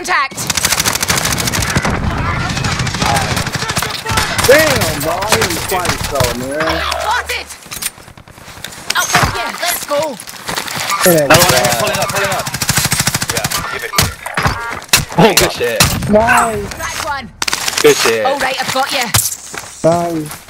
Contact! Damn, bro. I hit him twice, though, man. Got it! Oh, well, yeah, let's go. Yeah. No, no, pulling up, pulling up. Yeah, give it. Oh, good shit. Nice, Crack one. Good shit. All right, I've got you. nice.